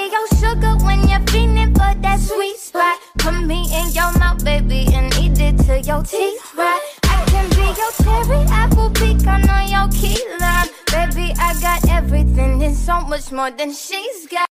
be your sugar when you're feeling for that sweet spot. Put me in your mouth, baby, and eat it till your teeth rot. I can be your cherry apple pecan on your key lime. Baby, I got everything and so much more than she's got.